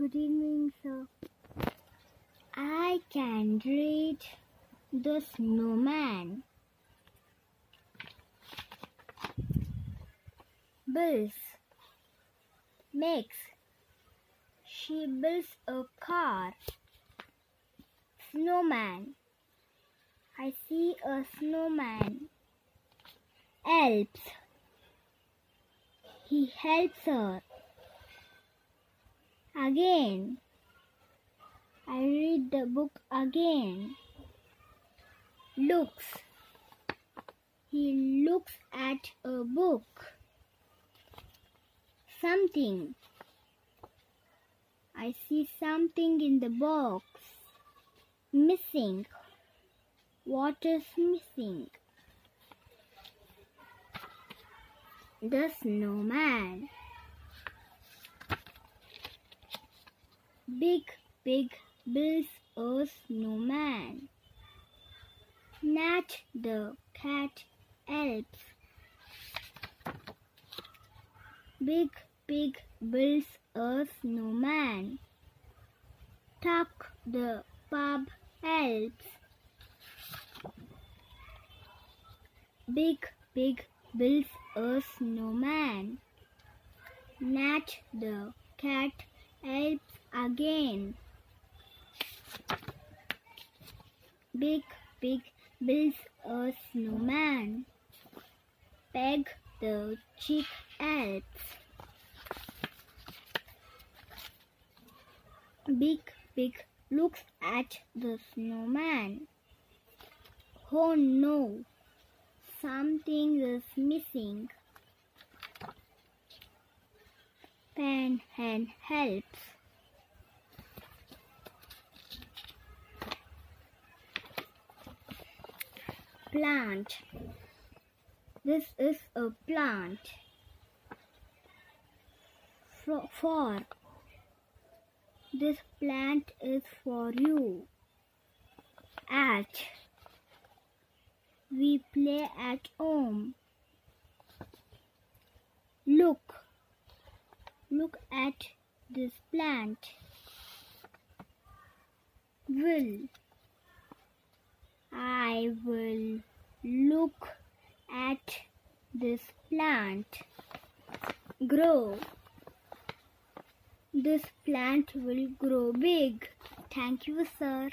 Good evening, sir. I can read the snowman. Builds makes she builds a car. Snowman. I see a snowman. Helps. He helps her. Again. I read the book again. Looks. He looks at a book. Something. I see something in the box. Missing. What is missing? The snowman. Big Pig builds a snowman. Nat the cat helps. Big Pig builds a snowman. Tuck the pub helps. Big Pig builds a snowman. Nat the cat helps again. Big Pig builds a snowman. Peg the chick helps. Big Pig looks at the snowman. Oh no, something is missing. Pan Hen helps. Plant. This is a plant. For, this plant is for you. At we play at home. Look, look at this plant. Will I will look at this plant. Grow. This plant will grow big. Thank you, sir.